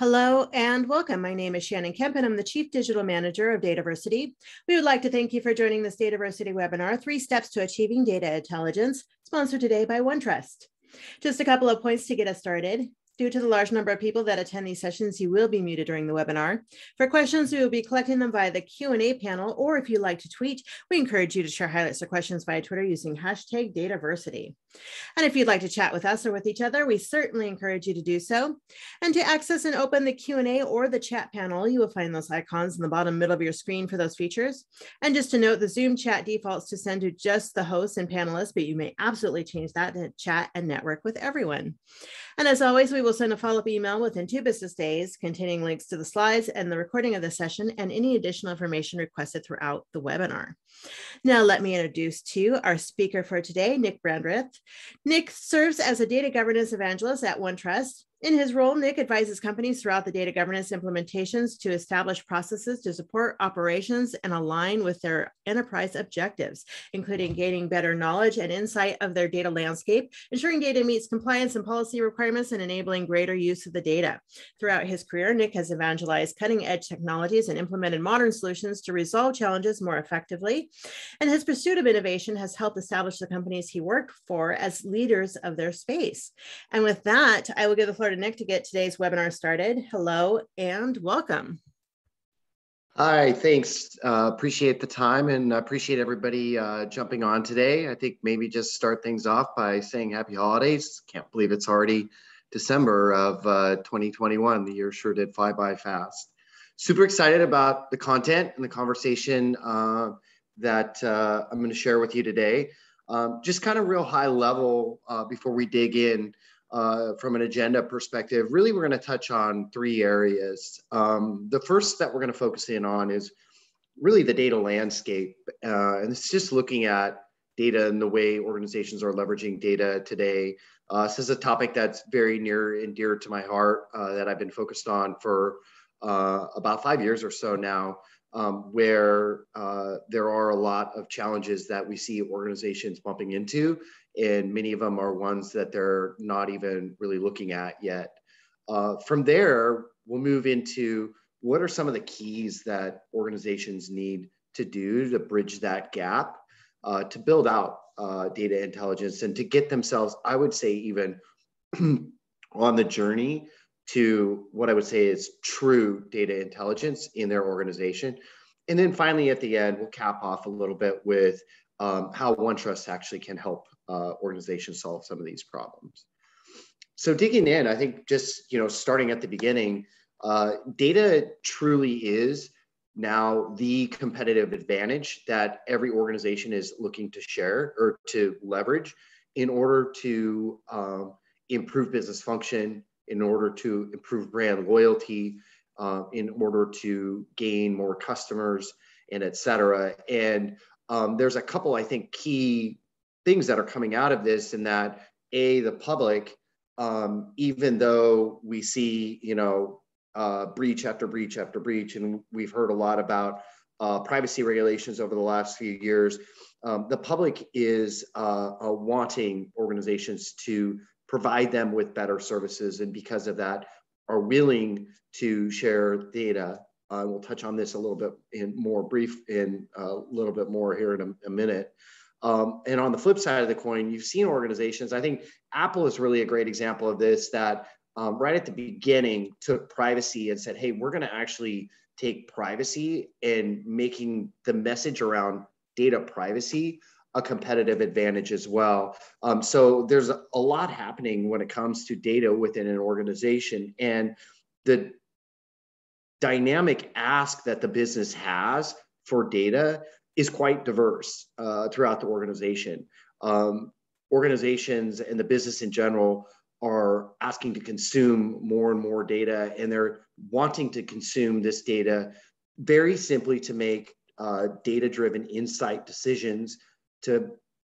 Hello and welcome. My name is Shannon Kemp and I'm the Chief Digital Manager of Dataversity. We would like to thank you for joining this Dataversity webinar, Three Steps to Achieving Data Intelligence, sponsored today by OneTrust. Just a couple of points to get us started. Due to the large number of people that attend these sessions, you will be muted during the webinar. For questions, we will be collecting them via the Q&A panel, or if you'd like to tweet, we encourage you to share highlights or questions via Twitter using hashtag Dataversity. And if you'd like to chat with us or with each other, we certainly encourage you to do so. And to access and open the Q&A or the chat panel, you will find those icons in the bottom middle of your screen for those features. And just to note, the Zoom chat defaults to send to just the hosts and panelists, but you may absolutely change that to chat and network with everyone. And as always, we will send a follow-up email within two business days containing links to the slides and the recording of the session and any additional information requested throughout the webinar. Now let me introduce to you our speaker for today, Nick Brandreth. Nick serves as a data governance evangelist at OneTrust in his role, Nick advises companies throughout the data governance implementations to establish processes to support operations and align with their enterprise objectives, including gaining better knowledge and insight of their data landscape, ensuring data meets compliance and policy requirements, and enabling greater use of the data. Throughout his career, Nick has evangelized cutting edge technologies and implemented modern solutions to resolve challenges more effectively. And his pursuit of innovation has helped establish the companies he worked for as leaders of their space. And with that, I will give the floor to Nick to get today's webinar started. Hello and welcome. Hi, thanks. Uh, appreciate the time and appreciate everybody uh, jumping on today. I think maybe just start things off by saying happy holidays. Can't believe it's already December of uh, 2021. The year sure did fly by fast. Super excited about the content and the conversation uh, that uh, I'm going to share with you today. Um, just kind of real high level uh, before we dig in uh, from an agenda perspective, really we're going to touch on three areas. Um, the first that we're going to focus in on is really the data landscape. Uh, and it's just looking at data and the way organizations are leveraging data today. Uh, this is a topic that's very near and dear to my heart uh, that I've been focused on for uh, about five years or so now. Um, where uh, there are a lot of challenges that we see organizations bumping into and many of them are ones that they're not even really looking at yet. Uh, from there, we'll move into what are some of the keys that organizations need to do to bridge that gap, uh, to build out uh, data intelligence and to get themselves, I would say, even on the journey to what I would say is true data intelligence in their organization. And then finally, at the end, we'll cap off a little bit with um, how OneTrust actually can help uh, organizations solve some of these problems. So digging in, I think just you know starting at the beginning, uh, data truly is now the competitive advantage that every organization is looking to share or to leverage in order to um, improve business function, in order to improve brand loyalty, uh, in order to gain more customers, and et cetera. And um, there's a couple, I think, key things that are coming out of this, and that a the public, um, even though we see, you know, uh, breach after breach after breach, and we've heard a lot about uh, privacy regulations over the last few years. Um, the public is uh, wanting organizations to provide them with better services, and because of that, are willing to share data uh, we'll touch on this a little bit in more brief in a little bit more here in a, a minute. Um, and on the flip side of the coin, you've seen organizations. I think Apple is really a great example of this. That um, right at the beginning took privacy and said, "Hey, we're going to actually take privacy and making the message around data privacy a competitive advantage as well. Um, so there's a, a lot happening when it comes to data within an organization, and the dynamic ask that the business has for data is quite diverse uh, throughout the organization. Um, organizations and the business in general are asking to consume more and more data, and they're wanting to consume this data very simply to make uh, data driven insight decisions to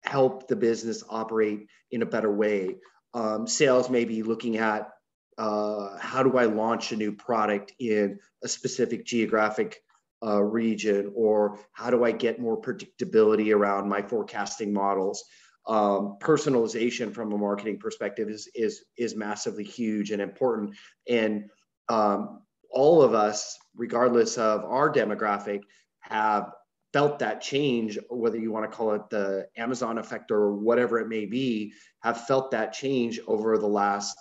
help the business operate in a better way. Um, sales may be looking at uh, how do I launch a new product in a specific geographic uh, region, or how do I get more predictability around my forecasting models? Um, personalization from a marketing perspective is is is massively huge and important. And um, all of us, regardless of our demographic, have felt that change, whether you want to call it the Amazon effect or whatever it may be, have felt that change over the last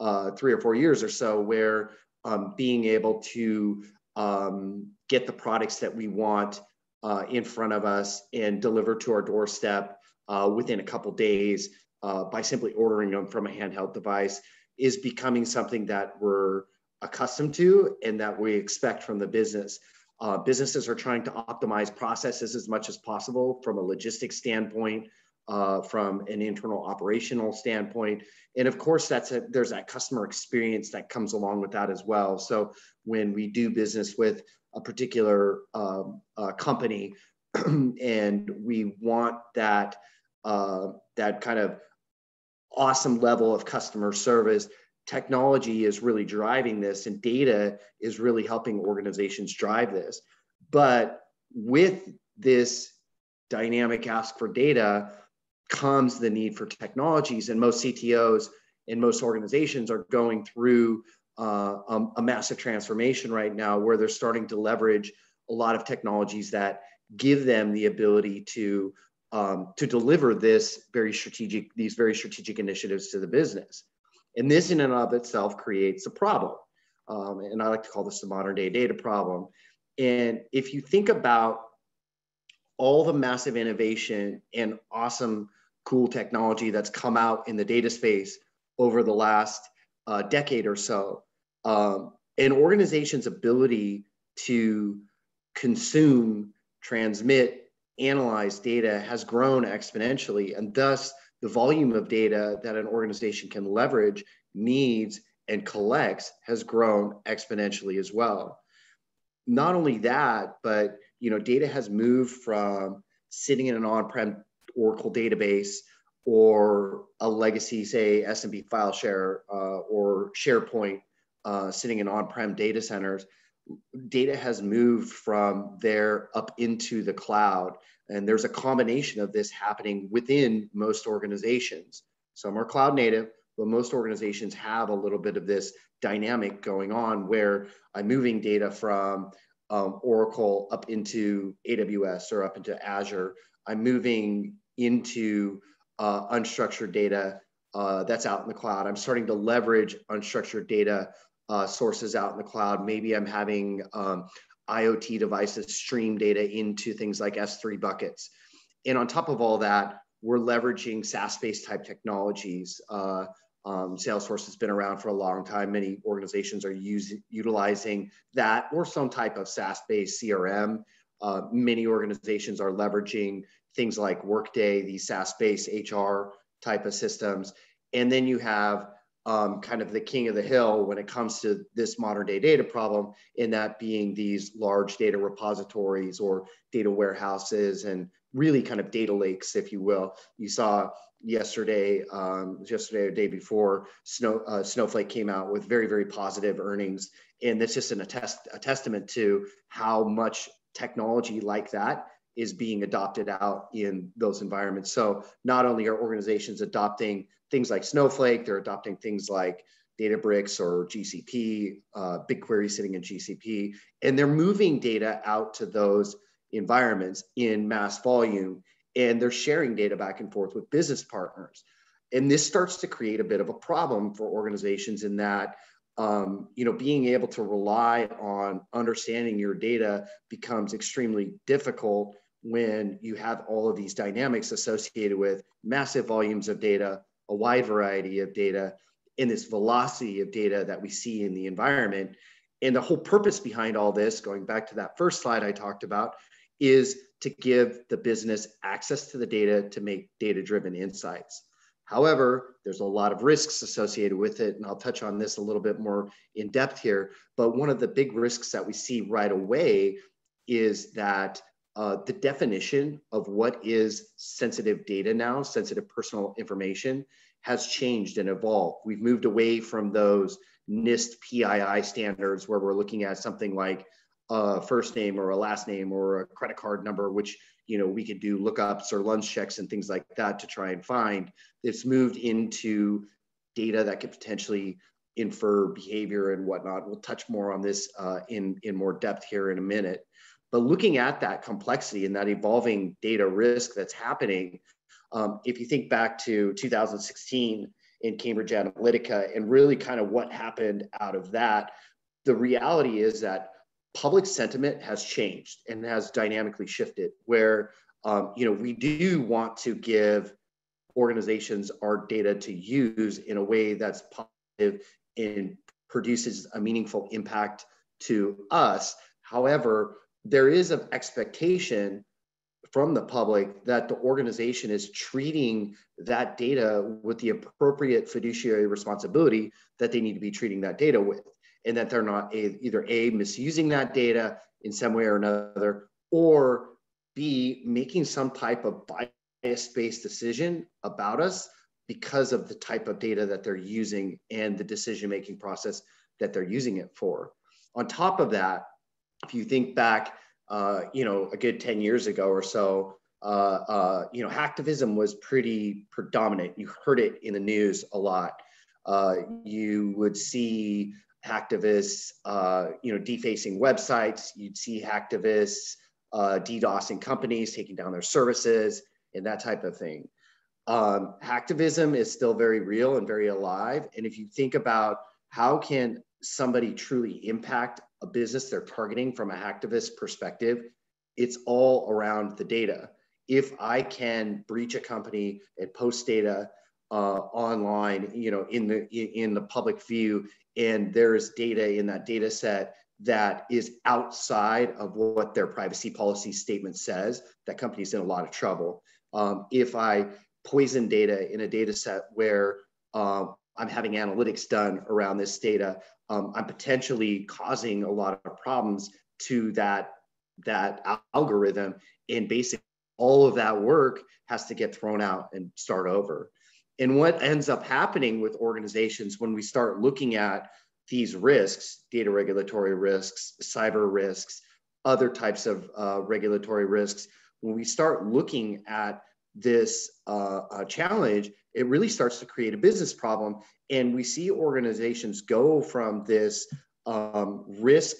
uh, three or four years or so, where um, being able to um, get the products that we want uh, in front of us and deliver to our doorstep uh, within a couple days uh, by simply ordering them from a handheld device is becoming something that we're accustomed to and that we expect from the business. Uh, businesses are trying to optimize processes as much as possible from a logistics standpoint, uh, from an internal operational standpoint, and of course, that's a, there's that customer experience that comes along with that as well. So when we do business with a particular um, uh, company, and we want that uh, that kind of awesome level of customer service. Technology is really driving this and data is really helping organizations drive this. But with this dynamic ask for data comes the need for technologies and most ctos and most organizations are going through uh, um, a massive transformation right now where they're starting to leverage a lot of technologies that give them the ability to um, to deliver this very strategic these very strategic initiatives to the business and this in and of itself creates a problem. Um, and I like to call this the modern day data problem. And if you think about all the massive innovation and awesome, cool technology that's come out in the data space over the last uh, decade or so, um, an organization's ability to consume, transmit, analyze data has grown exponentially. And thus, the volume of data that an organization can leverage, needs, and collects has grown exponentially as well. Not only that, but you know, data has moved from sitting in an on-prem Oracle database or a legacy, say SMB file share uh, or SharePoint uh, sitting in on-prem data centers. Data has moved from there up into the cloud and there's a combination of this happening within most organizations. Some are cloud native, but most organizations have a little bit of this dynamic going on where I'm moving data from um, Oracle up into AWS or up into Azure. I'm moving into uh, unstructured data uh, that's out in the cloud. I'm starting to leverage unstructured data uh, sources out in the cloud. Maybe I'm having um, IoT devices stream data into things like S3 buckets. And on top of all that, we're leveraging SaaS-based type technologies. Uh, um, Salesforce has been around for a long time. Many organizations are using utilizing that or some type of SaaS-based CRM. Uh, many organizations are leveraging things like Workday, these SaaS-based HR type of systems. And then you have um, kind of the king of the hill when it comes to this modern day data problem, in that being these large data repositories or data warehouses and really kind of data lakes, if you will. You saw yesterday, um, yesterday or day before, Snow, uh, Snowflake came out with very, very positive earnings. And that's just an attest, a testament to how much technology like that is being adopted out in those environments. So not only are organizations adopting things like Snowflake, they're adopting things like Databricks or GCP, uh, BigQuery sitting in GCP, and they're moving data out to those environments in mass volume, and they're sharing data back and forth with business partners. And this starts to create a bit of a problem for organizations in that um, you know, being able to rely on understanding your data becomes extremely difficult when you have all of these dynamics associated with massive volumes of data, a wide variety of data, and this velocity of data that we see in the environment. And the whole purpose behind all this, going back to that first slide I talked about, is to give the business access to the data to make data driven insights. However, there's a lot of risks associated with it, and I'll touch on this a little bit more in depth here. But one of the big risks that we see right away is that uh, the definition of what is sensitive data now, sensitive personal information, has changed and evolved. We've moved away from those NIST PII standards where we're looking at something like a first name or a last name or a credit card number, which you know we could do lookups or Luhn checks and things like that to try and find. It's moved into data that could potentially infer behavior and whatnot. We'll touch more on this uh, in, in more depth here in a minute. But looking at that complexity and that evolving data risk that's happening, um, if you think back to 2016 in Cambridge Analytica and really kind of what happened out of that, the reality is that public sentiment has changed and has dynamically shifted where um, you know we do want to give organizations our data to use in a way that's positive and produces a meaningful impact to us. However there is an expectation from the public that the organization is treating that data with the appropriate fiduciary responsibility that they need to be treating that data with and that they're not a, either a misusing that data in some way or another or b making some type of bias-based decision about us because of the type of data that they're using and the decision making process that they're using it for. On top of that if you think back, uh, you know, a good 10 years ago or so, uh, uh, you know, hacktivism was pretty predominant. You heard it in the news a lot. Uh, you would see hacktivists, uh, you know, defacing websites. You'd see hacktivists uh, DDoSing companies, taking down their services, and that type of thing. Um, hacktivism is still very real and very alive. And if you think about how can somebody truly impact a business they're targeting from a hacktivist perspective, it's all around the data. If I can breach a company and post data uh, online, you know, in the in the public view, and there is data in that data set that is outside of what their privacy policy statement says, that company's in a lot of trouble. Um, if I poison data in a data set where um, I'm having analytics done around this data, um, I'm potentially causing a lot of problems to that that algorithm. And basically, all of that work has to get thrown out and start over. And what ends up happening with organizations when we start looking at these risks, data regulatory risks, cyber risks, other types of uh, regulatory risks, when we start looking at this uh, uh, challenge, it really starts to create a business problem. And we see organizations go from this um, risk,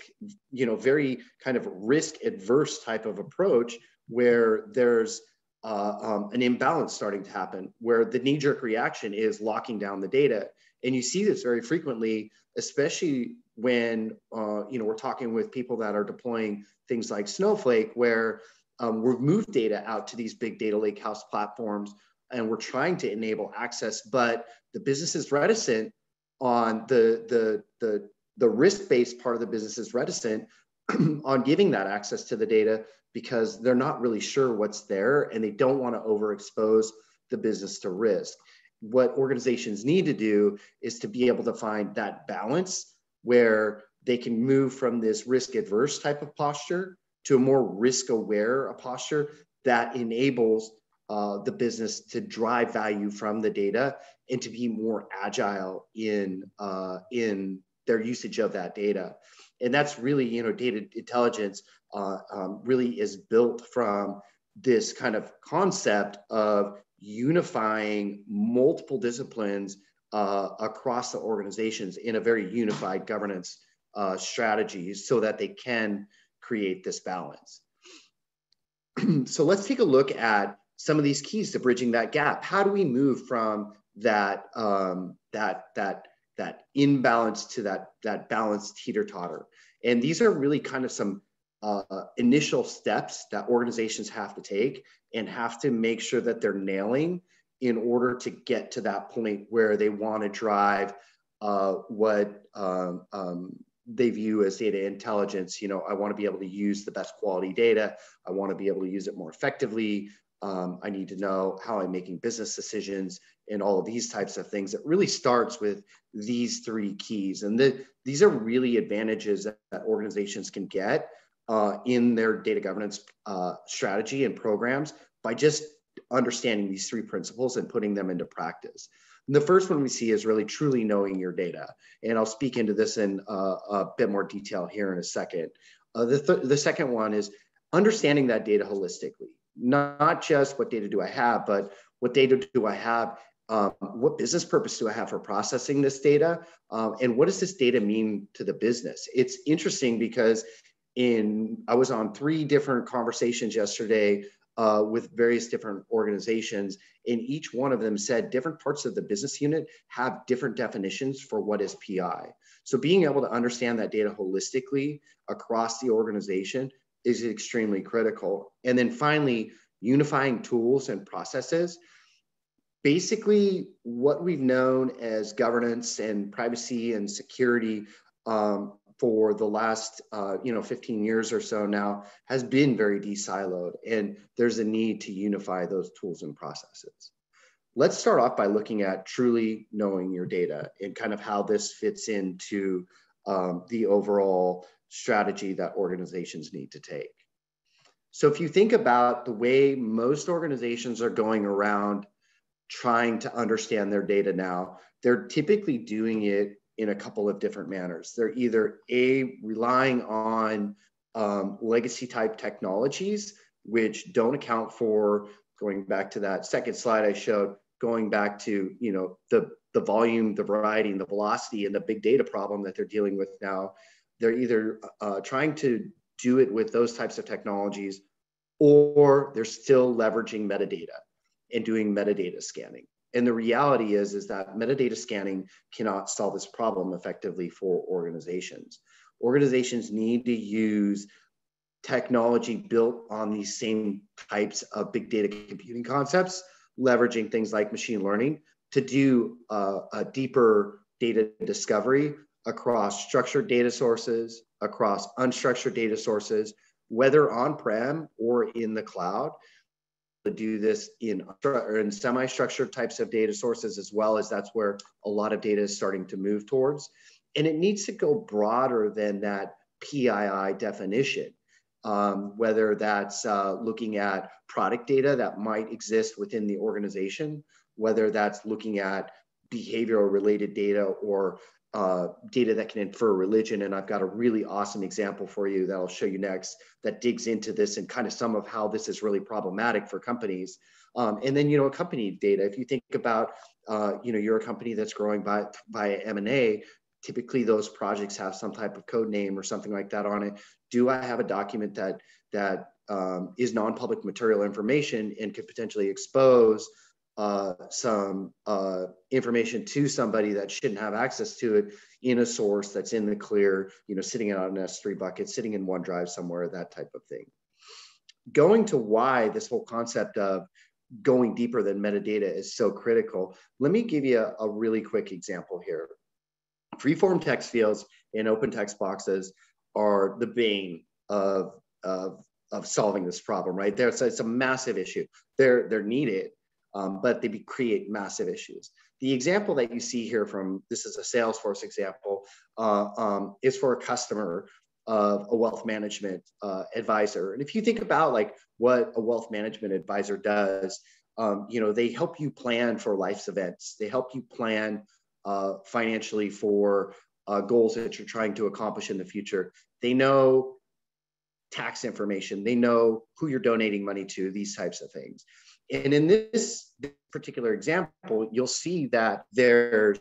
you know, very kind of risk adverse type of approach where there's uh, um, an imbalance starting to happen, where the knee jerk reaction is locking down the data. And you see this very frequently, especially when, uh, you know, we're talking with people that are deploying things like Snowflake, where um, we've moved data out to these big data lakehouse platforms and we're trying to enable access, but the business is reticent on the the the the risk-based part of the business is reticent on giving that access to the data because they're not really sure what's there and they don't want to overexpose the business to risk. What organizations need to do is to be able to find that balance where they can move from this risk adverse type of posture to a more risk aware posture that enables uh, the business to drive value from the data and to be more agile in uh, in their usage of that data. And that's really, you know, data intelligence uh, um, really is built from this kind of concept of unifying multiple disciplines uh, across the organizations in a very unified governance uh, strategy so that they can create this balance. so let's take a look at some of these keys to bridging that gap. How do we move from that um, that that that imbalance to that that balanced teeter totter? And these are really kind of some uh, initial steps that organizations have to take and have to make sure that they're nailing in order to get to that point where they want to drive uh, what um, um, they view as data intelligence. You know, I want to be able to use the best quality data. I want to be able to use it more effectively. Um, I need to know how I'm making business decisions and all of these types of things. It really starts with these three keys. And the, these are really advantages that, that organizations can get uh, in their data governance uh, strategy and programs by just understanding these three principles and putting them into practice. And the first one we see is really truly knowing your data. And I'll speak into this in uh, a bit more detail here in a second. Uh, the, th the second one is understanding that data holistically not just what data do I have, but what data do I have um, what business purpose do I have for processing this data? Um, and what does this data mean to the business? It's interesting because in I was on three different conversations yesterday uh, with various different organizations, and each one of them said different parts of the business unit have different definitions for what is PI. So being able to understand that data holistically across the organization is extremely critical. And then finally, unifying tools and processes basically what we've known as governance and privacy and security um, for the last uh, you know 15 years or so now has been very desiloed and there's a need to unify those tools and processes. Let's start off by looking at truly knowing your data and kind of how this fits into um, the overall strategy that organizations need to take. So if you think about the way most organizations are going around trying to understand their data now, they're typically doing it in a couple of different manners. They're either A, relying on um, legacy type technologies, which don't account for going back to that second slide I showed, going back to you know the the volume, the variety, and the velocity, and the big data problem that they're dealing with now. They're either uh, trying to do it with those types of technologies, or they're still leveraging metadata and doing metadata scanning. And the reality is, is that metadata scanning cannot solve this problem effectively for organizations. Organizations need to use technology built on these same types of big data computing concepts, leveraging things like machine learning to do uh, a deeper data discovery across structured data sources, across unstructured data sources, whether on-prem or in the cloud, to do this in, in semi-structured types of data sources as well as that's where a lot of data is starting to move towards. And it needs to go broader than that PII definition, um, whether that's uh, looking at product data that might exist within the organization, whether that's looking at behavioral related data or uh, data that can infer religion. And I've got a really awesome example for you that I'll show you next that digs into this and kind of some of how this is really problematic for companies. Um, and then, you know, a company data, if you think about, uh, you know, you're a company that's growing by, by M&A, typically those projects have some type of code name or something like that on it. Do I have a document that, that um, is non-public material information and could potentially expose uh, some uh, information to somebody that shouldn't have access to it in a source that's in the clear, you know, sitting on an S3 bucket, sitting in OneDrive somewhere, that type of thing. Going to why this whole concept of going deeper than metadata is so critical, let me give you a, a really quick example here. Freeform text fields in open text boxes are the bane of, of, of solving this problem, right? There, so it's a massive issue. They're, they're needed, um, but they create massive issues. The example that you see here from this is a Salesforce example uh, um, is for a customer of a wealth management uh, advisor. And if you think about like what a wealth management advisor does, um, you know they help you plan for life's events. They help you plan uh, financially for uh, goals that you're trying to accomplish in the future. They know tax information. They know who you're donating money to. These types of things. And in this particular example, you'll see that there's,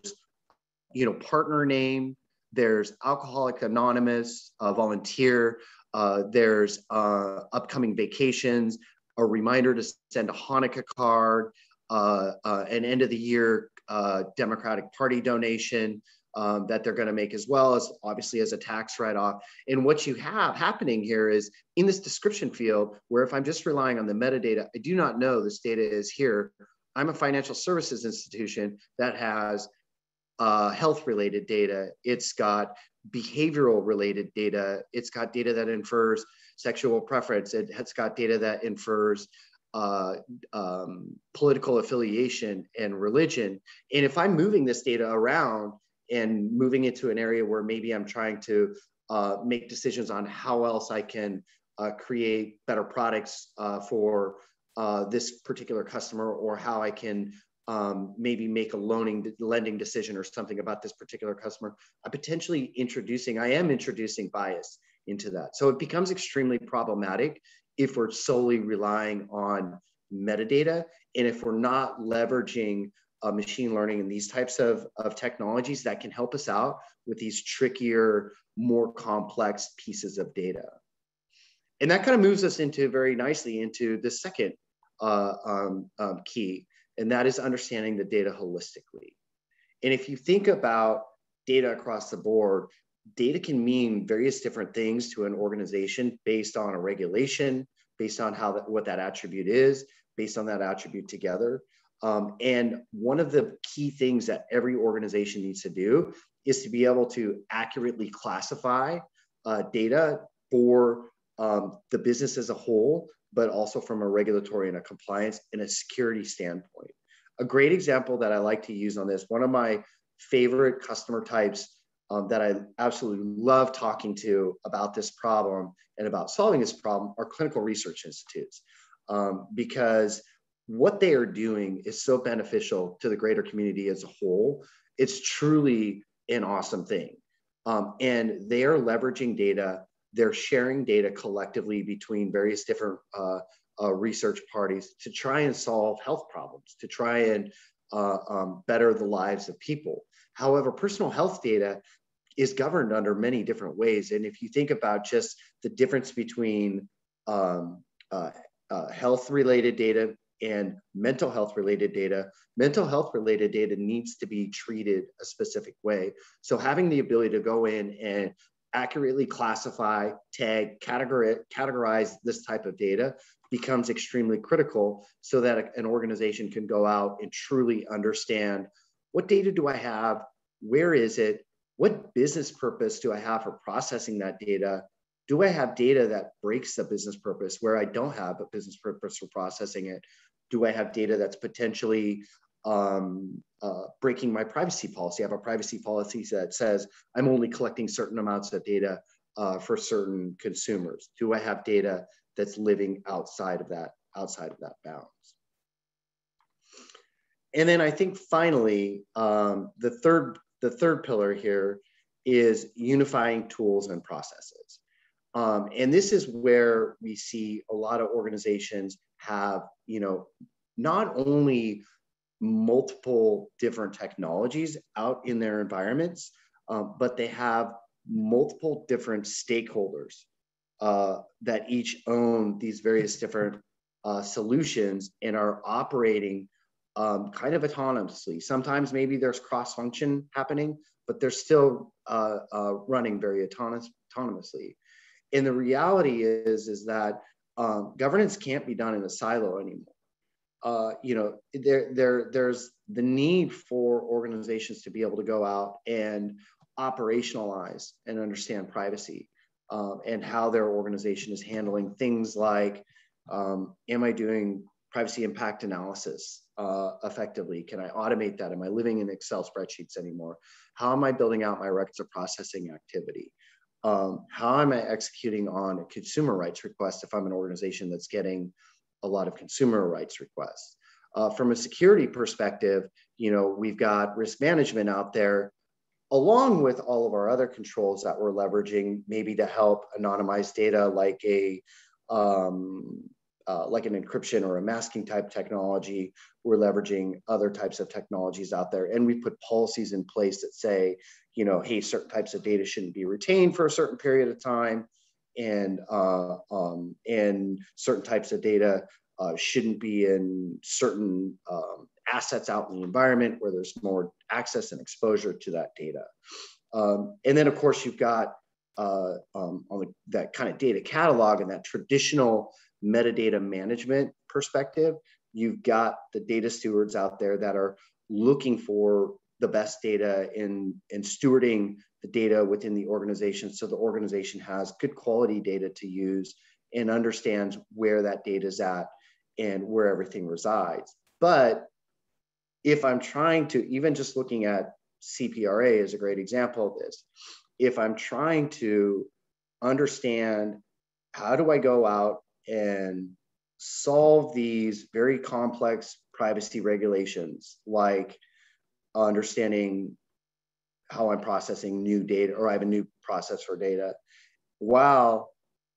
you know, partner name, there's Alcoholic Anonymous, volunteer, uh, there's uh, upcoming vacations, a reminder to send a Hanukkah card, uh, uh an end of the year uh, Democratic Party donation, um, that they're going to make as well as obviously as a tax write-off. And what you have happening here is in this description field, where if I'm just relying on the metadata, I do not know this data is here. I'm a financial services institution that has uh, health related data. It's got behavioral related data. It's got data that infers sexual preference. It has got data that infers uh, um, political affiliation and religion. And if I'm moving this data around, and moving into an area where maybe I'm trying to uh, make decisions on how else I can uh, create better products uh, for uh, this particular customer or how I can um, maybe make a loaning lending decision or something about this particular customer. I'm potentially introducing, I am introducing bias into that. So it becomes extremely problematic if we're solely relying on metadata and if we're not leveraging uh, machine learning and these types of, of technologies that can help us out with these trickier, more complex pieces of data. And that kind of moves us into very nicely into the second uh, um, um, key, and that is understanding the data holistically. And if you think about data across the board, data can mean various different things to an organization based on a regulation, based on how that, what that attribute is, based on that attribute together. Um, and one of the key things that every organization needs to do is to be able to accurately classify uh, data for um, the business as a whole, but also from a regulatory and a compliance and a security standpoint. A great example that I like to use on this, one of my favorite customer types um, that I absolutely love talking to about this problem and about solving this problem are clinical research institutes. Um, because what they are doing is so beneficial to the greater community as a whole. It's truly an awesome thing. Um, and they are leveraging data, they're sharing data collectively between various different uh, uh, research parties to try and solve health problems, to try and uh, um, better the lives of people. However, personal health data is governed under many different ways. And if you think about just the difference between um, uh, uh, health related data and mental health related data, mental health related data needs to be treated a specific way. So having the ability to go in and accurately classify, tag, categorize, categorize this type of data becomes extremely critical so that an organization can go out and truly understand what data do I have? Where is it? What business purpose do I have for processing that data? Do I have data that breaks the business purpose where I don't have a business purpose for processing it? Do I have data that's potentially um, uh, breaking my privacy policy? I have a privacy policy that says I'm only collecting certain amounts of data uh, for certain consumers. Do I have data that's living outside of that outside of that bounds? And then I think finally, um, the third the third pillar here is unifying tools and processes. Um, and this is where we see a lot of organizations have, you know, not only multiple different technologies out in their environments, um, but they have multiple different stakeholders uh, that each own these various different uh, solutions and are operating um, kind of autonomously. Sometimes maybe there's cross function happening, but they're still uh, uh running very autonomous, autonomously. And the reality is, is that um, governance can't be done in a silo anymore. Uh, you know, there, there, there's the need for organizations to be able to go out and operationalize and understand privacy um, and how their organization is handling things like, um, am I doing privacy impact analysis uh, effectively? Can I automate that? Am I living in Excel spreadsheets anymore? How am I building out my records of processing activity? Um, how am I executing on a consumer rights request if I'm an organization that's getting a lot of consumer rights requests? Uh, from a security perspective, you know, we've got risk management out there, along with all of our other controls that we're leveraging, maybe to help anonymize data like a um, uh, like an encryption or a masking type technology. We're leveraging other types of technologies out there, and we put policies in place that say, you know, hey, certain types of data shouldn't be retained for a certain period of time, and uh, um, and certain types of data uh, shouldn't be in certain um, assets out in the environment where there's more access and exposure to that data. Um, and then, of course, you've got uh, um, on the, that kind of data catalog and that traditional metadata management perspective. You've got the data stewards out there that are looking for the best data in, in stewarding the data within the organization so the organization has good quality data to use and understands where that data is at and where everything resides. But if I'm trying to, even just looking at CPRA is a great example of this. If I'm trying to understand how do I go out and solve these very complex privacy regulations, like understanding how I'm processing new data, or I have a new process for data, while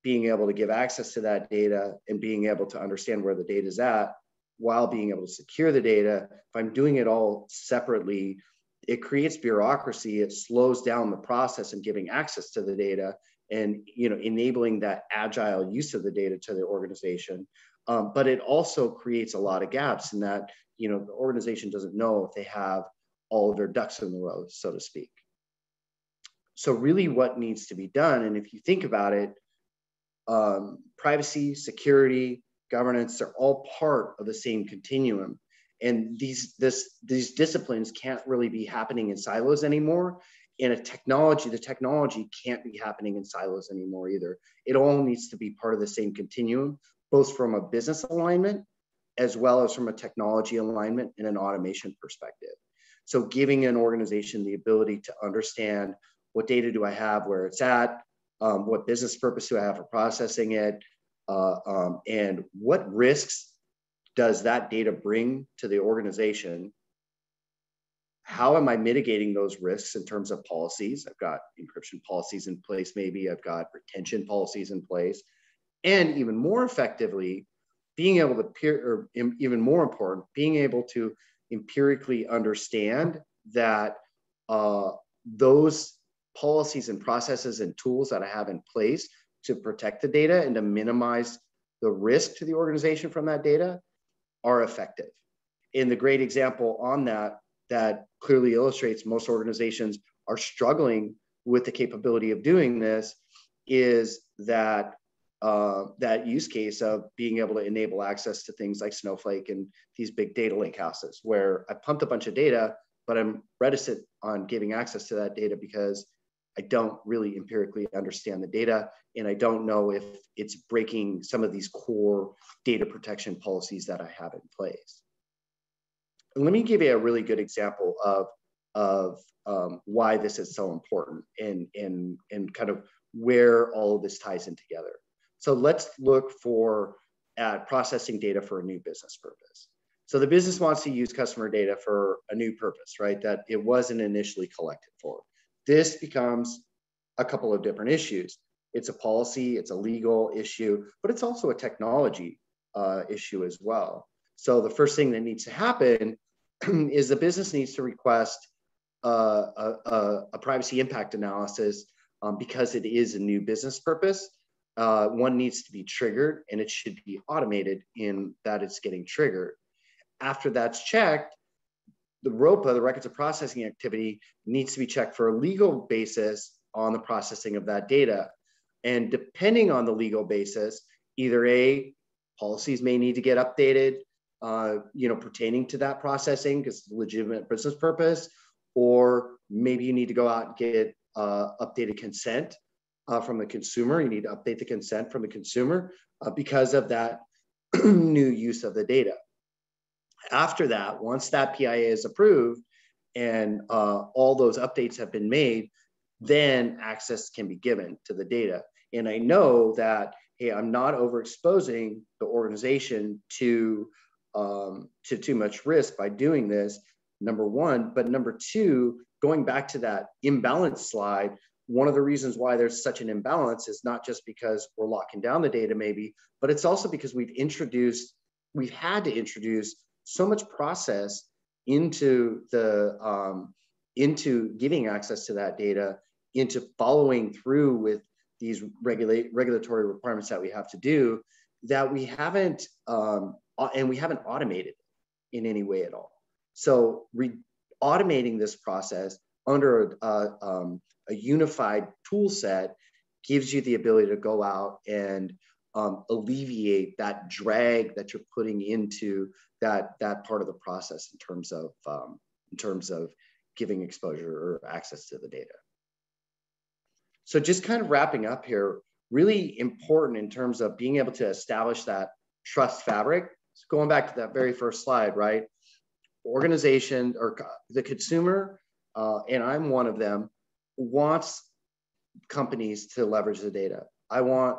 being able to give access to that data and being able to understand where the data is at, while being able to secure the data. If I'm doing it all separately, it creates bureaucracy. It slows down the process of giving access to the data and you know enabling that agile use of the data to the organization. Um, but it also creates a lot of gaps in that you know the organization doesn't know if they have all of their ducks in the row, so to speak. So really, what needs to be done, and if you think about it, um, privacy, security, governance, they're all part of the same continuum. And these, this, these disciplines can't really be happening in silos anymore. And a technology, the technology can't be happening in silos anymore either. It all needs to be part of the same continuum, both from a business alignment as well as from a technology alignment and an automation perspective. So giving an organization the ability to understand what data do I have, where it's at, um, what business purpose do I have for processing it, uh, um, and what risks does that data bring to the organization? How am I mitigating those risks in terms of policies? I've got encryption policies in place, maybe I've got retention policies in place, and even more effectively, being able to peer, or even more important, being able to empirically understand that uh, those policies and processes and tools that I have in place to protect the data and to minimize the risk to the organization from that data are effective. And the great example on that that clearly illustrates most organizations are struggling with the capability of doing this is that uh, that use case of being able to enable access to things like Snowflake and these big data lake houses, where I pumped a bunch of data, but I'm reticent on giving access to that data because I don't really empirically understand the data, and I don't know if it's breaking some of these core data protection policies that I have in place. Let me give you a really good example of, of um, why this is so important and, and, and kind of where all of this ties in together. So let's look for at processing data for a new business purpose. So the business wants to use customer data for a new purpose, right? That it wasn't initially collected for. This becomes a couple of different issues. It's a policy, it's a legal issue, but it's also a technology uh, issue as well. So the first thing that needs to happen is the business needs to request uh, a, a, a, privacy impact analysis um, because it is a new business purpose. Uh, one needs to be triggered and it should be automated in that it's getting triggered. After that's checked, the ROPA, the records of processing activity, needs to be checked for a legal basis on the processing of that data. And depending on the legal basis, either A, policies may need to get updated, uh, you know, pertaining to that processing because it's a legitimate business purpose, or maybe you need to go out and get uh, updated consent uh, from the consumer. You need to update the consent from the consumer uh, because of that new use of the data. After that, once that PIA is approved and uh, all those updates have been made, then access can be given to the data. And I know that, hey, I'm not overexposing the organization to, um, to too much risk by doing this, number one. But number two, going back to that imbalance slide, one of the reasons why there's such an imbalance is not just because we're locking down the data, maybe, but it's also because we've introduced, we've had to introduce so much process into the um, into giving access to that data, into following through with these regulate regulatory requirements that we have to do, that we haven't um, and we haven't automated in any way at all. So re- automating this process under a, um, a unified tool set gives you the ability to go out and um, alleviate that drag that you're putting into that that part of the process in terms of um, in terms of giving exposure or access to the data. So just kind of wrapping up here, really important in terms of being able to establish that trust fabric. So going back to that very first slide, right? Organization or the consumer, uh, and I'm one of them, wants companies to leverage the data. I want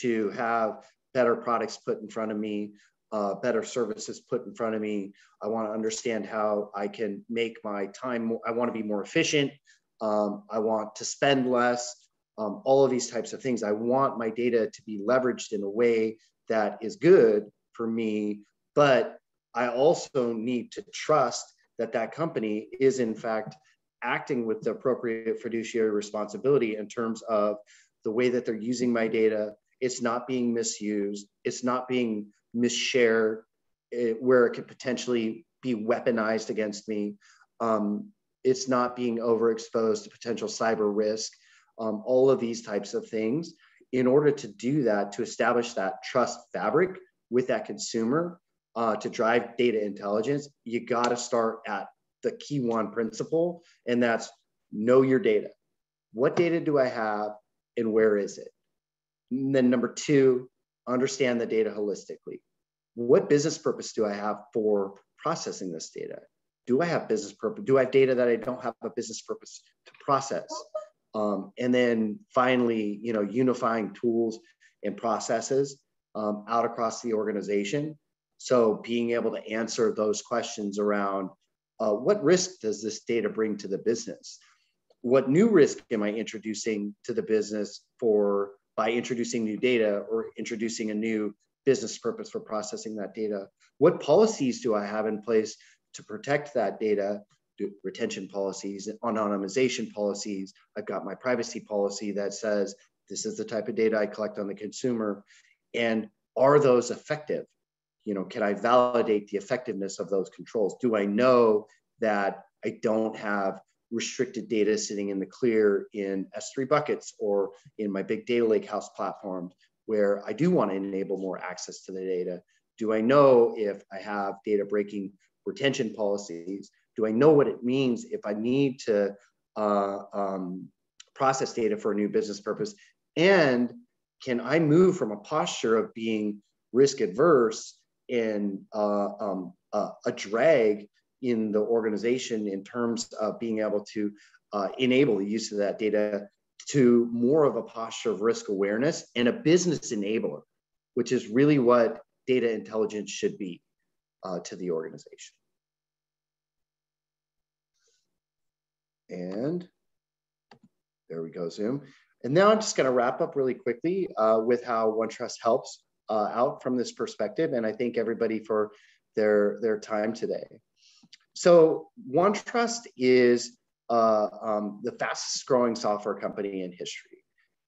to have better products put in front of me, uh, better services put in front of me. I want to understand how I can make my time. More, I want to be more efficient. Um, I want to spend less. Um, all of these types of things. I want my data to be leveraged in a way that is good for me but I also need to trust that that company is in fact acting with the appropriate fiduciary responsibility in terms of the way that they're using my data. It's not being misused. It's not being misshared it, where it could potentially be weaponized against me. Um, it's not being overexposed to potential cyber risk. Um, all of these types of things. In order to do that, to establish that trust fabric with that consumer, uh, to drive data intelligence, you got to start at the key one principle, and that's know your data. What data do I have and where is it? And then number two, understand the data holistically. What business purpose do I have for processing this data? Do I have business purpose? Do I have data that I don't have a business purpose to process? Um, and then finally, you know, unifying tools and processes um, out across the organization. So being able to answer those questions around uh, what risk does this data bring to the business? What new risk am I introducing to the business for by introducing new data or introducing a new business purpose for processing that data? What policies do I have in place to protect that data? retention policies, anonymization policies. I've got my privacy policy that says this is the type of data I collect on the consumer. And are those effective? you know, can I validate the effectiveness of those controls? Do I know that I don't have restricted data sitting in the clear in S3 buckets or in my big data lakehouse platform where I do want to enable more access to the data? Do I know if I have data breaking retention policies? Do I know what it means if I need to uh, um, process data for a new business purpose? And can I move from a posture of being risk adverse and uh, um, uh, a drag in the organization in terms of being able to uh, enable the use of that data to more of a posture of risk awareness and a business enabler, which is really what data intelligence should be uh, to the organization. And there we go, Zoom. And now I'm just going to wrap up really quickly uh, with how OneTrust helps uh, out from this perspective. And I thank everybody for their, their time today. So OneTrust is uh, um, the fastest growing software company in history.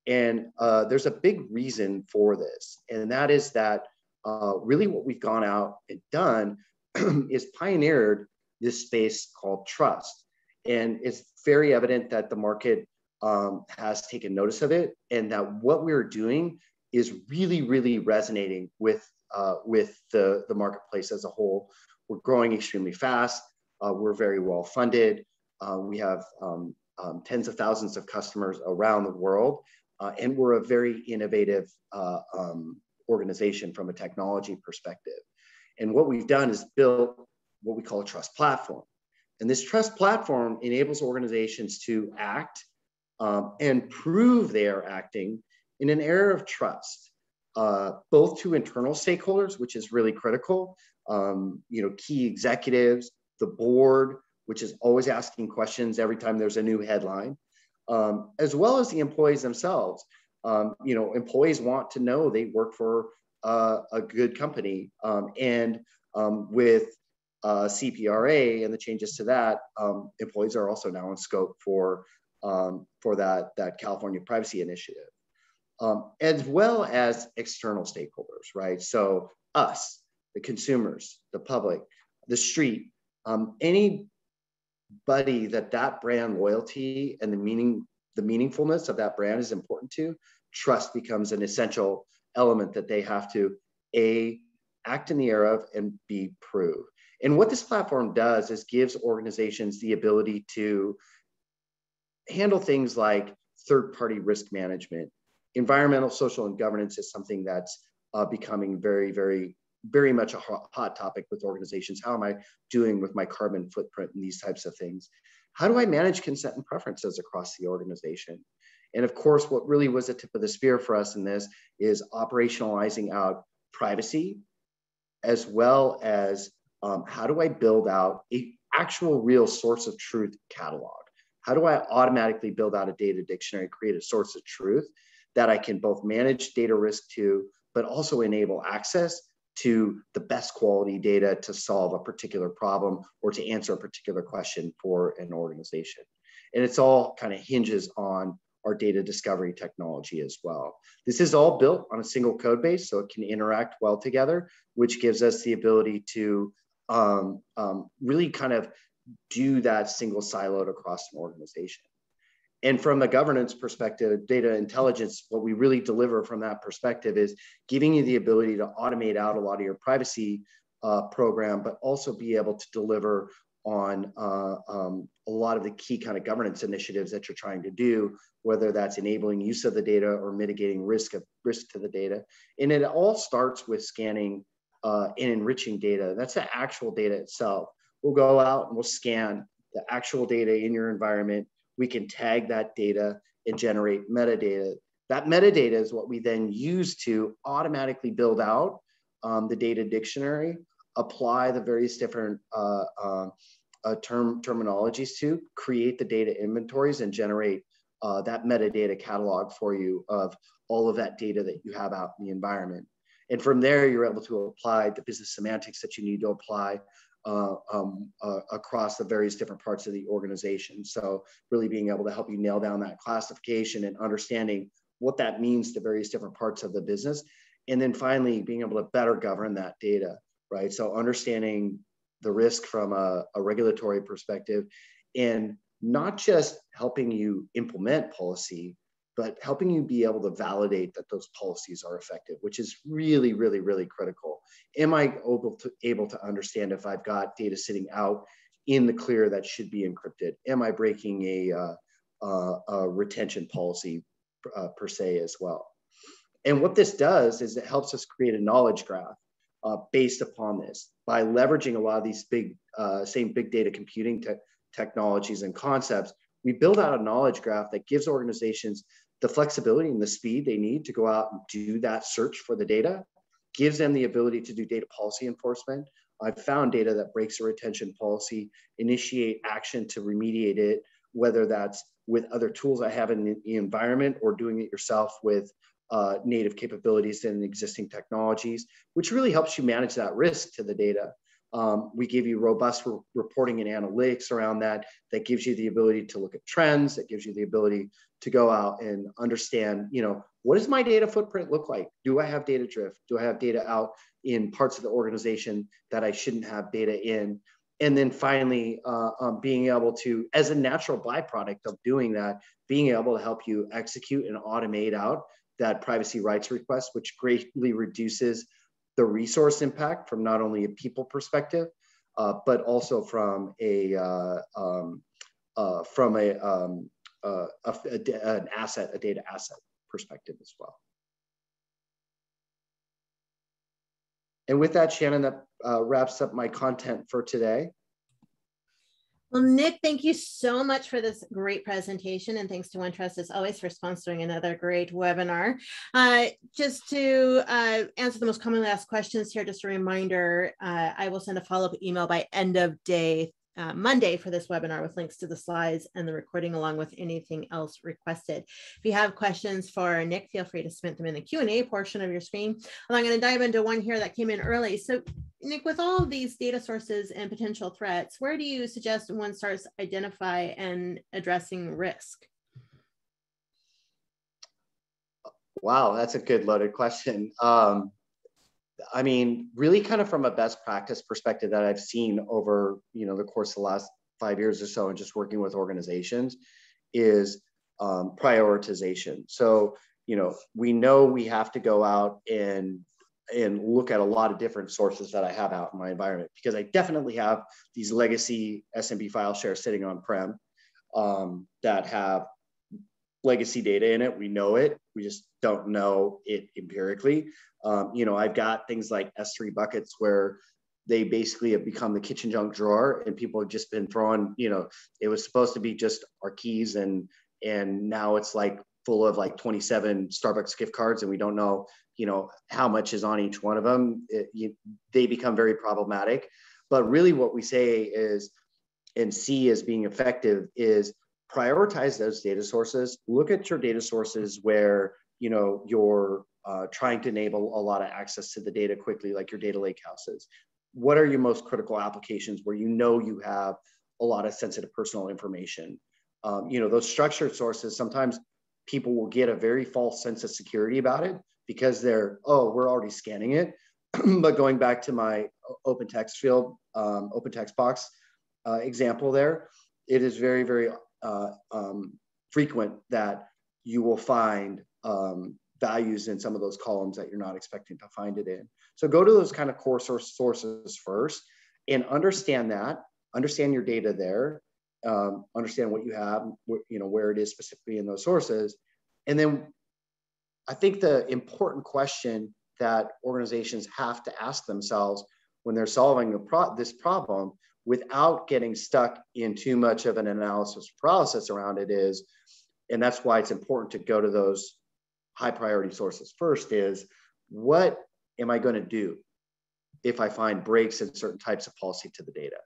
And uh, there's a big reason for this. And that is that uh, really what we've gone out and done is pioneered this space called trust. And it's very evident that the market um, has taken notice of it and that what we're doing is really, really resonating with uh, with the, the marketplace as a whole. We're growing extremely fast. Uh, we're very well funded. Uh, we have um, um, tens of thousands of customers around the world, uh, and we're a very innovative uh, um, organization from a technology perspective. And what we've done is built what we call a trust platform. And this trust platform enables organizations to act um, and prove they are acting in an era of trust, uh, both to internal stakeholders, which is really critical, um, you know, key executives, the board, which is always asking questions every time there's a new headline, um, as well as the employees themselves. Um, you know, employees want to know they work for uh, a good company, um, and um, with uh, CPRA and the changes to that, employees are also now in scope for for that that California Privacy Initiative um, as well as external stakeholders, right? So us, the consumers, the public, the street, um, anybody that that brand loyalty and the meaning, the meaningfulness of that brand is important to, trust becomes an essential element that they have to a act in the era of and b prove. And what this platform does is gives organizations the ability to handle things like third party risk management, environmental, social, and governance is something that's uh, becoming very, very, very much a hot, topic with organizations. How am I doing with my carbon footprint and these types of things? How do I manage consent and preferences across the organization? And of course, what really was the tip of the spear for us in this is operationalizing out privacy, as well as um, how do I build out a actual real source of truth catalog? How do I automatically build out a data dictionary, create a source of truth that I can both manage data risk to, but also enable access to the best quality data to solve a particular problem or to answer a particular question for an organization. And it's all kind of hinges on our data discovery technology as well. This is all built on a single code base, so it can interact well together, which gives us the ability to um, um, really kind of do that single siloed across an organization. And from a governance perspective, data intelligence, what we really deliver from that perspective is giving you the ability to automate out a lot of your privacy uh, program, but also be able to deliver on uh, um, a lot of the key kind of governance initiatives that you're trying to do, whether that's enabling use of the data or mitigating risk of risk to the data. And it all starts with scanning uh, and enriching data. That's the actual data itself. We'll go out and we'll scan the actual data in your environment we can tag that data and generate metadata. That metadata is what we then use to automatically build out um, the data dictionary, apply the various different uh, uh, uh, term terminologies to create the data inventories and generate uh, that metadata catalog for you of all of that data that you have out in the environment. And from there, you're able to apply the business semantics that you need to apply uh, um, uh, across the various different parts of the organization. So really being able to help you nail down that classification and understanding what that means to various different parts of the business. And then finally, being able to better govern that data, right? So understanding the risk from a, a regulatory perspective and not just helping you implement policy, but helping you be able to validate that those policies are effective, which is really, really, really critical. Am I able to, able to understand if I've got data sitting out in the clear that should be encrypted? Am I breaking a, uh, uh, a retention policy uh, per se as well? And what this does is it helps us create a knowledge graph uh, based upon this by leveraging a lot of these big, uh, same big data computing te technologies and concepts. We build out a knowledge graph that gives organizations the flexibility and the speed they need to go out and do that search for the data gives them the ability to do data policy enforcement. I've found data that breaks a retention policy, initiate action to remediate it, whether that's with other tools I have in the environment or doing it yourself with uh, native capabilities and existing technologies, which really helps you manage that risk to the data. Um, we give you robust re reporting and analytics around that. That gives you the ability to look at trends. That gives you the ability to go out and understand, you know, what does my data footprint look like? Do I have data drift? Do I have data out in parts of the organization that I shouldn't have data in? And then finally, uh, um, being able to, as a natural byproduct of doing that, being able to help you execute and automate out that privacy rights request, which greatly reduces the resource impact from not only a people perspective, uh, but also from a uh, um, uh, from a, um, uh, a, a, an asset, a data asset perspective as well. And with that, Shannon, that uh, wraps up my content for today. Well, Nick, thank you so much for this great presentation. And thanks to OneTrust, as always, for sponsoring another great webinar. Uh, just to uh, answer the most commonly asked questions here, just a reminder, uh, I will send a follow-up email by end of day uh, Monday for this webinar with links to the slides and the recording along with anything else requested. If you have questions for Nick, feel free to submit them in the Q&A portion of your screen. And I'm going to dive into one here that came in early. So Nick, with all of these data sources and potential threats, where do you suggest one starts identify and addressing risk? Wow, that's a good loaded question. Um, I mean, really kind of from a best practice perspective that I've seen over, you know, the course of the last five years or so and just working with organizations is um, prioritization. So, you know, we know we have to go out and and look at a lot of different sources that I have out in my environment because I definitely have these legacy SMB file shares sitting on prem um, that have legacy data in it. We know it. We just don't know it empirically. Um, you know, I've got things like S3 buckets where they basically have become the kitchen junk drawer and people have just been throwing, you know, it was supposed to be just our keys and and now it's like full of like 27 Starbucks gift cards and we don't know, you know, how much is on each one of them. It, you, they become very problematic. But really what we say is and see as being effective is prioritize those data sources. Look at your data sources where you know your uh, trying to enable a lot of access to the data quickly, like your data lake houses. What are your most critical applications where you know you have a lot of sensitive personal information? Um, you know, those structured sources, sometimes people will get a very false sense of security about it because they're, oh, we're already scanning it. but going back to my open text field, um, open text box uh, example there, it is very, very uh, um, frequent that you will find um, values in some of those columns that you're not expecting to find it in. So go to those kind of core source sources first and understand that, understand your data there, um, understand what you have, you know, where it is specifically in those sources. And then I think the important question that organizations have to ask themselves when they're solving pro this problem without getting stuck in too much of an analysis process around it is, and that's why it's important to go to those high priority sources first is what am I going to do if I find breaks in certain types of policy to the data?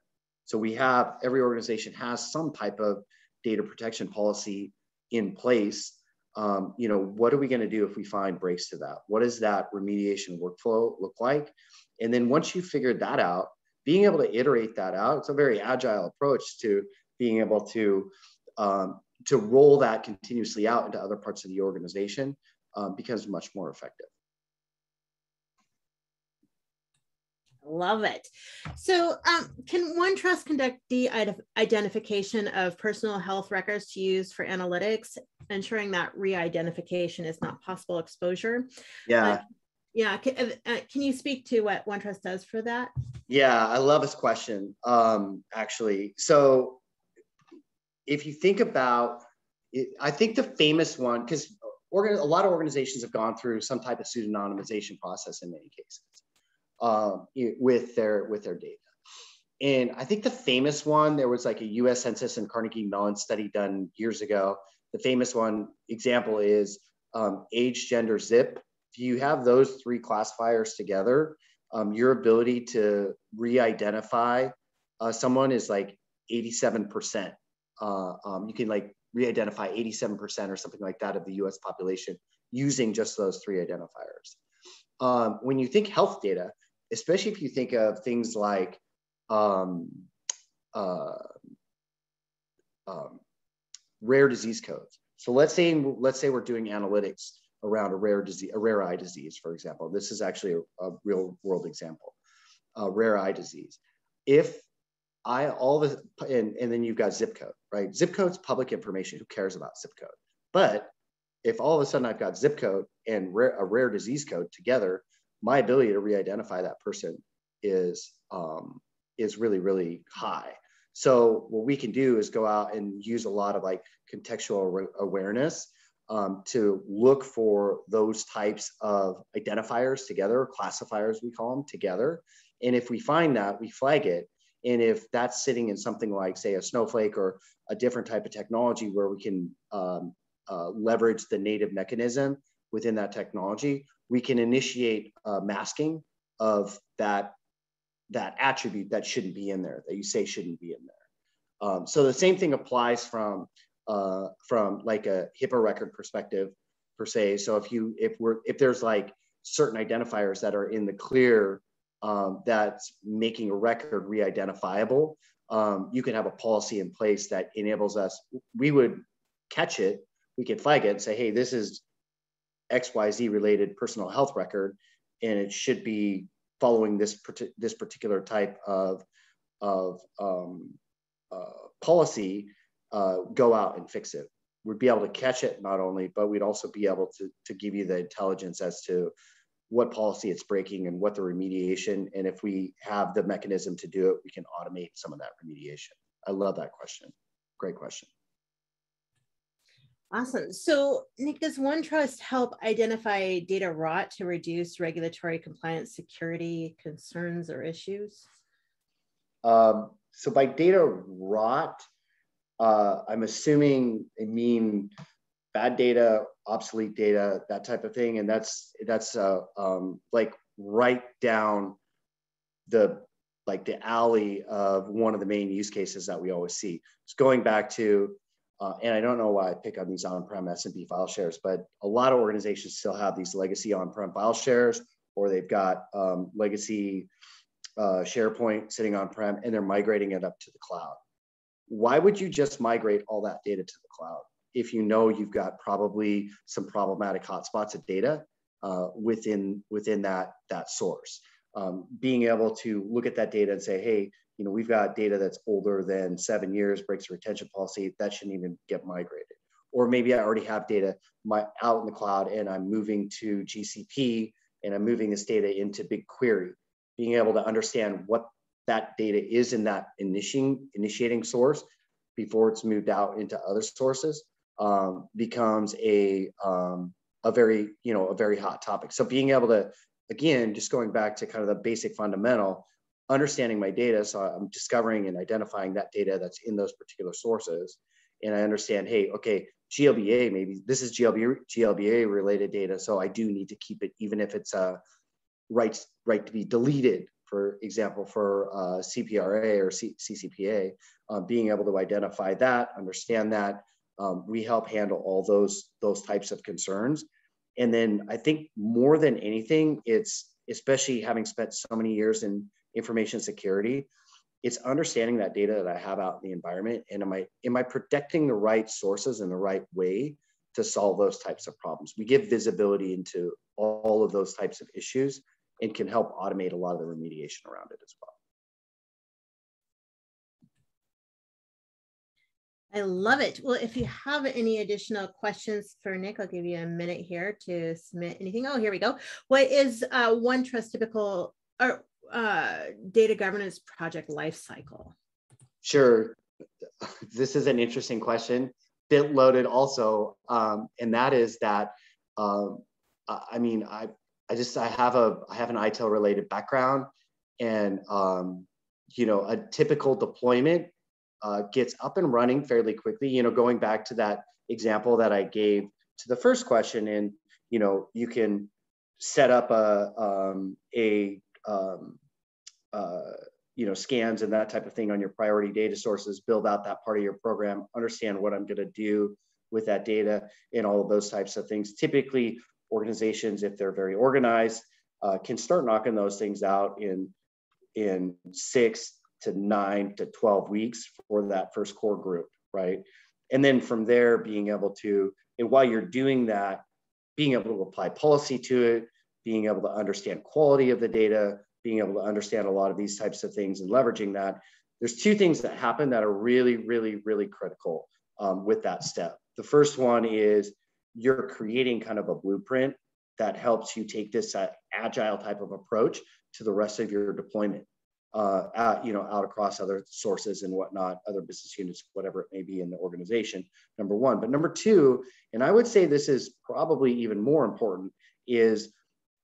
So we have every organization has some type of data protection policy in place. Um, you know, what are we going to do if we find breaks to that? What does that remediation workflow look like? And then once you figured that out, being able to iterate that out, it's a very agile approach to being able to um, to roll that continuously out into other parts of the organization um, becomes much more effective. Love it. So, um, can OneTrust conduct the identification of personal health records to use for analytics, ensuring that re-identification is not possible exposure? Yeah. Uh, yeah. Can, uh, uh, can you speak to what OneTrust does for that? Yeah, I love this question. Um, actually, so if you think about, it, I think the famous one because a lot of organizations have gone through some type of pseudonymization process in many cases um, with their with their data. And I think the famous one, there was like a U.S. Census and Carnegie Mellon study done years ago. The famous one example is um, age, gender, zip. If you have those three classifiers together, um, your ability to re-identify uh, someone is like 87%. Uh, um, you can like re-identify 87% or something like that of the US population using just those three identifiers. Um, when you think health data, especially if you think of things like um, uh, um, rare disease codes. So let's say let's say we're doing analytics around a rare disease, a rare eye disease, for example. This is actually a, a real world example, a rare eye disease. If I all the and, and then you've got zip code, right? Zip code's public information. Who cares about zip code? But if all of a sudden I've got zip code and rare, a rare disease code together, my ability to re-identify that person is um, is really really high. So what we can do is go out and use a lot of like contextual awareness um, to look for those types of identifiers together, classifiers we call them together. And if we find that, we flag it. And if that's sitting in something like, say, a Snowflake or a different type of technology where we can um, uh, leverage the native mechanism within that technology, we can initiate uh, masking of that that attribute that shouldn't be in there that you say shouldn't be in there. Um, so the same thing applies from uh, from like a HIPAA record perspective per se. So if you if we're if there's like certain identifiers that are in the clear um, that's making a record re-identifiable, um, you can have a policy in place that enables us. We would catch it, we could flag it and say, hey, this is XYZ related personal health record, and it should be following this, this particular type of, of um, uh, policy, uh, go out and fix it. We'd be able to catch it not only, but we'd also be able to, to give you the intelligence as to what policy it's breaking and what the remediation. And if we have the mechanism to do it, we can automate some of that remediation. I love that question. Great question. Awesome. So, Nick, does OneTrust help identify data rot to reduce regulatory compliance security concerns or issues? Um, so, by data rot, uh, I'm assuming I mean bad data, obsolete data, that type of thing, and that's that's uh, um, like right down the like the alley of one of the main use cases that we always see. It's going back to uh, and I don't know why I pick on these on-prem SMB file shares, but a lot of organizations still have these legacy on-prem file shares, or they've got um, legacy uh, SharePoint sitting on-prem, and they're migrating it up to the cloud. Why would you just migrate all that data to the cloud if you know you've got probably some problematic hotspots of data uh, within within that that source? Um, being able to look at that data and say, hey, you know, we've got data that's older than seven years, breaks the retention policy, that shouldn't even get migrated. Or maybe I already have data my, out in the cloud and I'm moving to GCP and I'm moving this data into BigQuery. Being able to understand what that data is in that initiating, initiating source before it's moved out into other sources um, becomes a, um, a very, you know, a very hot topic. So being able to, again, just going back to kind of the basic fundamental, understanding my data. So I'm discovering and identifying that data that's in those particular sources. And I understand, hey, okay, GLBA, maybe this is GLBA, GLBA related data. So I do need to keep it, even if it's a right, right to be deleted, for example, for uh, CPRA or C CCPA, uh, being able to identify that, understand that. Um, we help handle all those, those types of concerns. And then I think more than anything, it's especially having spent so many years in information security it's understanding that data that i have out in the environment and am i am i protecting the right sources in the right way to solve those types of problems we give visibility into all of those types of issues and can help automate a lot of the remediation around it as well I love it. Well, if you have any additional questions for Nick, I'll give you a minute here to submit anything. Oh, here we go. What is uh, OneTrust typical, or uh, data governance project lifecycle? Sure. This is an interesting question, bit loaded also, um, and that is that um, I mean I I just I have a I have an ITIL related background, and um, you know a typical deployment uh, gets up and running fairly quickly. You know, going back to that example that I gave to the first question, and you know you can set up a um, a um, uh, you know scans and that type of thing on your priority data sources build out that part of your program understand what i'm going to do with that data and all of those types of things typically organizations if they're very organized uh, can start knocking those things out in in six to nine to 12 weeks for that first core group right and then from there being able to and while you're doing that being able to apply policy to it being able to understand quality of the data, being able to understand a lot of these types of things and leveraging that. There's two things that happen that are really, really, really critical um, with that step. The first one is you're creating kind of a blueprint that helps you take this uh, agile type of approach to the rest of your deployment, uh, out, you know, out across other sources and whatnot, other business units, whatever it may be in the organization. Number one, but number two, and I would say this is probably even more important, is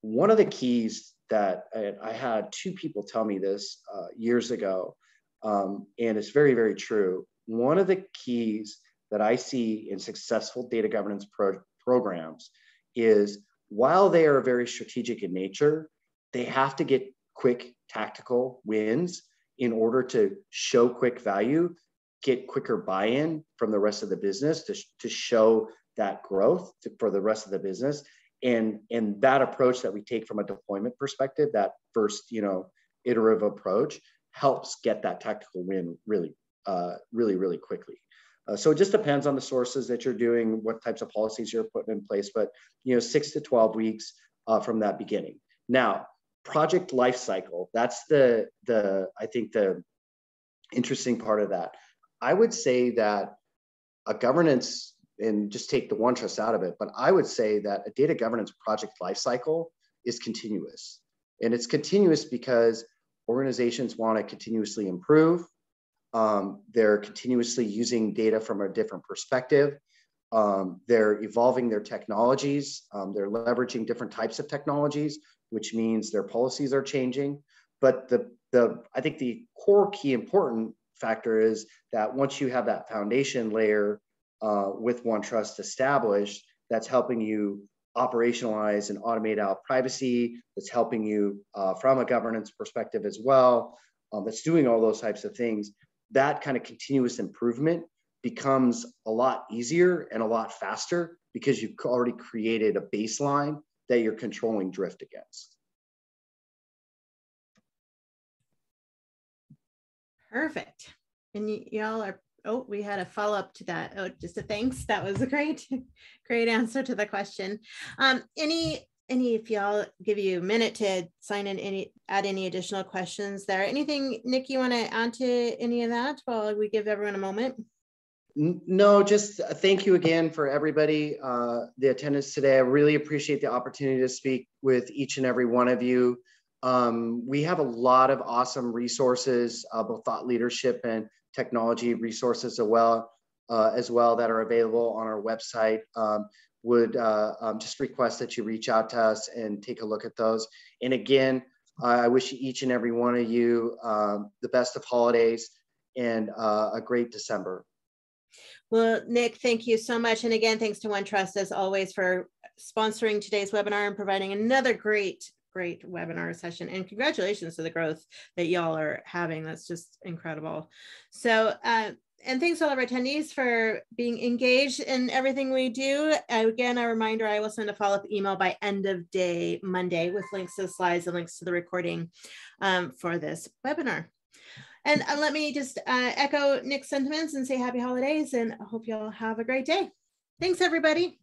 one of the keys that I, I had two people tell me this uh, years ago, um, and it's very, very true. One of the keys that I see in successful data governance pro- programs is while they are very strategic in nature, they have to get quick tactical wins in order to show quick value, get quicker buy in from the rest of the business to, to show that growth to, for the rest of the business. And and that approach that we take from a deployment perspective that first you know iterative approach helps get that tactical win really uh, really really quickly uh, so it just depends on the sources that you're doing what types of policies you're putting in place but you know six to 12 weeks uh, from that beginning now project life cycle that's the the i think the interesting part of that i would say that a governance and just take the OneTrust out of it. But I would say that a data governance project life cycle is continuous. And it's continuous because organizations want to continuously improve. Um, they're continuously using data from a different perspective. Um, they're evolving their technologies. Um, they're leveraging different types of technologies, which means their policies are changing. But the, the I think the core key important factor is that once you have that foundation layer uh, with OneTrust established that's helping you operationalize and automate out privacy, that's helping you uh, from a governance perspective as well, um, that's doing all those types of things. That kind of continuous improvement becomes a lot easier and a lot faster because you've already created a baseline that you're controlling drift against. Perfect. And y'all are, oh, we had a follow up to that. Oh, just a thanks. That was a great, great answer to the question. Um, any, any, if y'all give you a minute to sign in any, add any additional questions there. Anything, Nick, you want to add to any of that while we give everyone a moment? No, just thank you again for everybody, uh, the attendance today. I really appreciate the opportunity to speak with each and every one of you. Um, we have a lot of awesome resources, uh, both thought leadership and technology resources as well, uh, as well that are available on our website. Um, would uh, um, just request that you reach out to us and take a look at those. And again, I wish each and every one of you um, the best of holidays and uh, a great December. Well, Nick, thank you so much. And again, thanks to OneTrust as always for sponsoring today's webinar and providing another great, great webinar session. And congratulations to the growth that y'all are having. That's just incredible. So, uh, and thanks to all of our attendees for being engaged in everything we do. Again, a reminder, I will send a follow-up email by end of day Monday with links to the slides and links to the recording um, for this webinar. And uh, let me just uh, echo Nick's sentiments and say happy holidays and I hope y'all have a great day. Thanks, everybody.